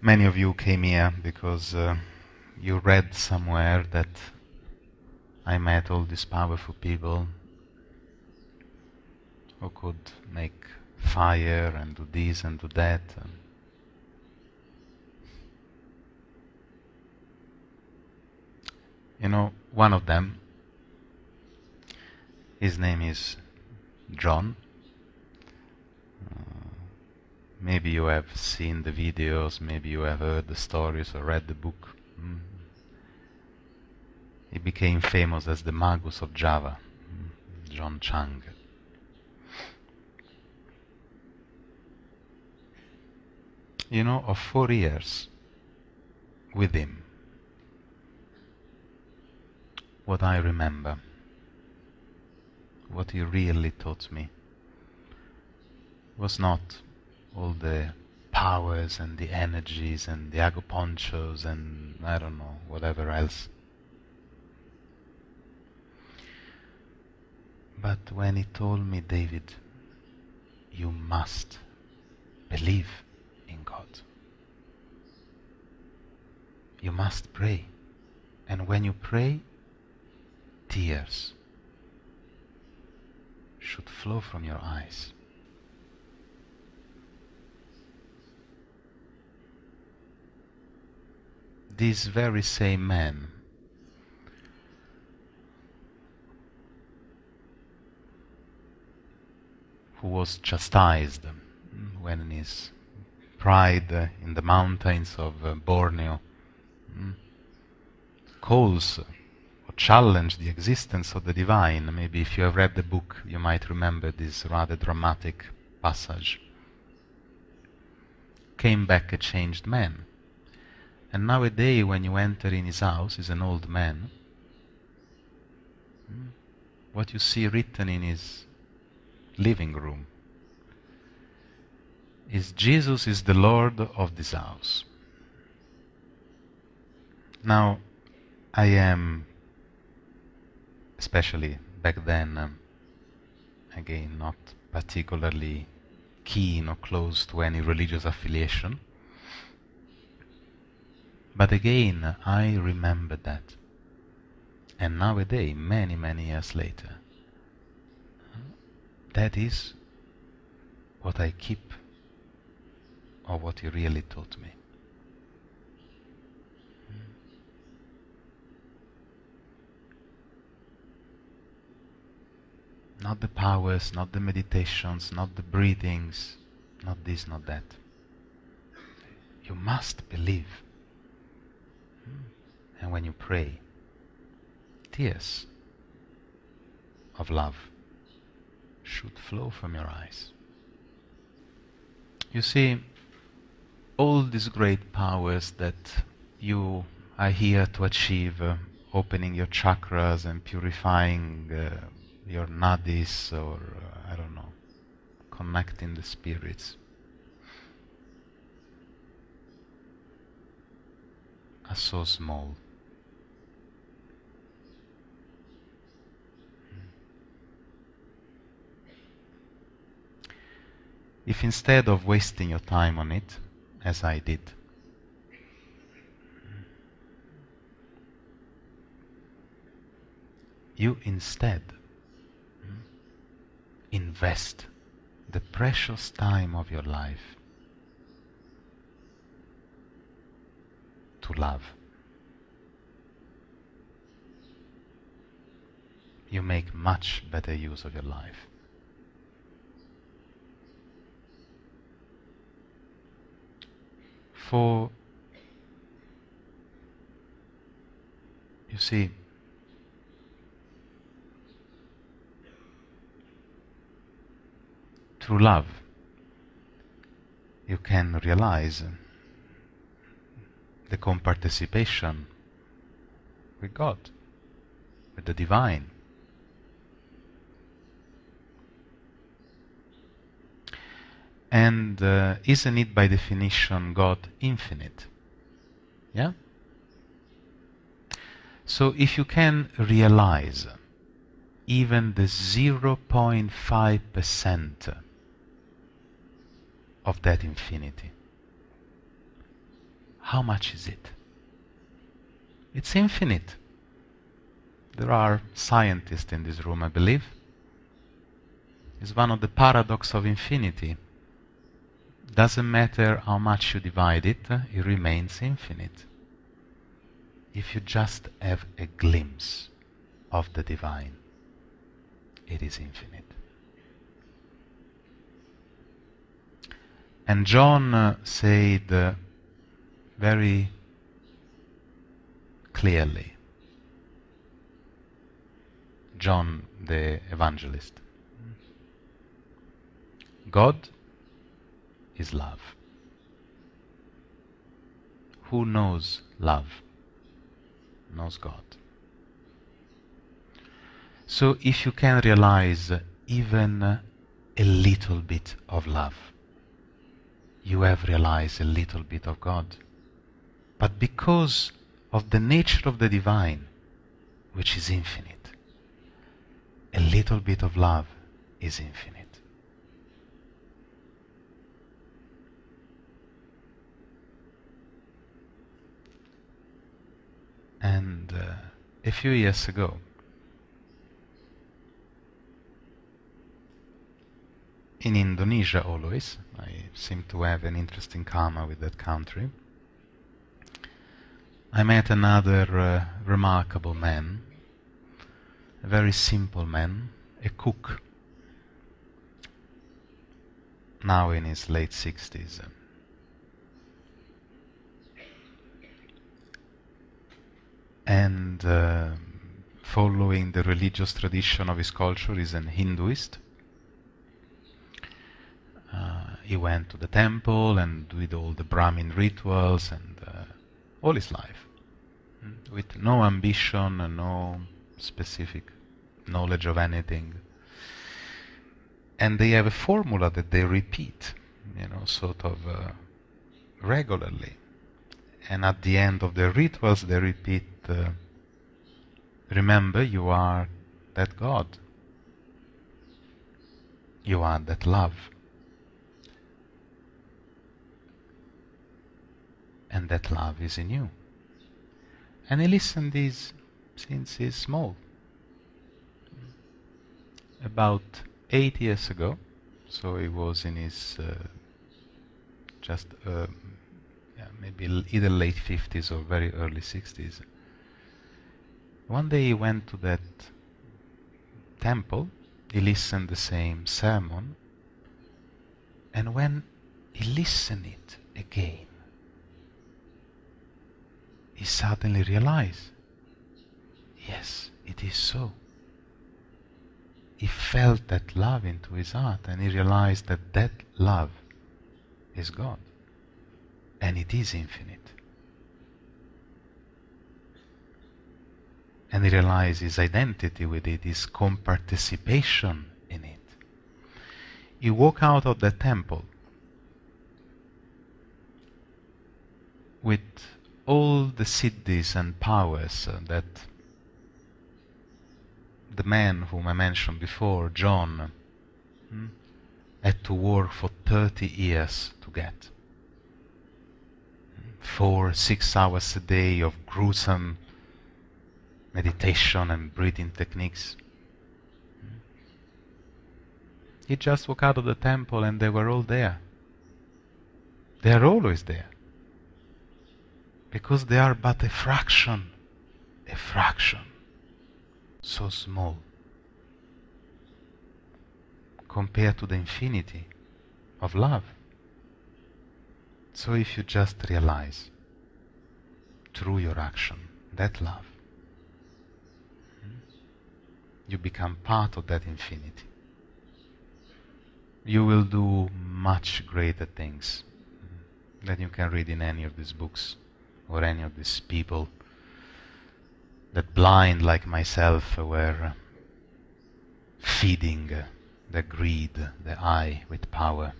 Many of you came here because uh, you read somewhere that I met all these powerful people who could make fire and do this and do that. You know, one of them, his name is John. Maybe you have seen the videos, maybe you have heard the stories or read the book. Mm. He became famous as the Magus of Java, mm. John Chang. You know, of four years with him, what I remember, what he really taught me, was not all the powers and the energies and the agoponchos and I don't know, whatever else. But when he told me, David, you must believe in God. You must pray. And when you pray, tears should flow from your eyes. This very same man who was chastised when in his pride in the mountains of uh, Borneo calls or challenge the existence of the divine. Maybe if you have read the book, you might remember this rather dramatic passage. Came back a changed man. And nowadays, when you enter in his house, he's an old man. What you see written in his living room is Jesus is the Lord of this house. Now, I am, especially back then, um, again, not particularly keen or close to any religious affiliation. But again, I remember that. And nowadays, many, many years later, that is what I keep or what he really taught me. Not the powers, not the meditations, not the breathings, not this, not that. You must believe. And when you pray, tears of love should flow from your eyes. You see, all these great powers that you are here to achieve, uh, opening your chakras and purifying uh, your nadis or, uh, I don't know, connecting the spirits, are so small. If instead of wasting your time on it, as I did, you instead invest the precious time of your life to love. You make much better use of your life. For you see, through love, you can realize the comparticipation with God, with the divine. And uh, isn't it by definition God infinite? Yeah? So if you can realize even the 0.5% of that infinity, how much is it? It's infinite. There are scientists in this room, I believe. It's one of the paradox of infinity. Doesn't matter how much you divide it, it remains infinite. If you just have a glimpse of the divine, it is infinite. And John uh, said uh, very clearly, John the evangelist, God is love. Who knows love? Knows God. So if you can realize even a little bit of love, you have realized a little bit of God. But because of the nature of the divine, which is infinite, a little bit of love is infinite. And uh, a few years ago, in Indonesia always, I seem to have an interesting karma with that country. I met another uh, remarkable man, a very simple man, a cook, now in his late 60s. And uh, following the religious tradition of his culture, is an Hinduist. Uh, he went to the temple and did all the Brahmin rituals and uh, all his life mm, with no ambition and no specific knowledge of anything. And they have a formula that they repeat, you know, sort of uh, regularly. And at the end of the rituals, they repeat, uh, Remember, you are that God. You are that love. and that love is in you. And he listened this since he's small. About eight years ago, so he was in his uh, just uh, yeah, maybe either late 50s or very early 60s. One day he went to that temple, he listened the same sermon, and when he listened it again, he suddenly realized, yes, it is so. He felt that love into his heart and he realized that that love is God and it is infinite. And he realized his identity with it, his comparticipation in it. He walked out of the temple with all the siddhis and powers that the man whom I mentioned before, John, hmm, had to work for 30 years to get. Four, six hours a day of gruesome meditation and breathing techniques. He just walked out of the temple and they were all there. They are always there because they are but a fraction, a fraction, so small compared to the infinity of love. So if you just realize through your action that love, you become part of that infinity. You will do much greater things than you can read in any of these books or any of these people that blind like myself were feeding the greed, the eye with power.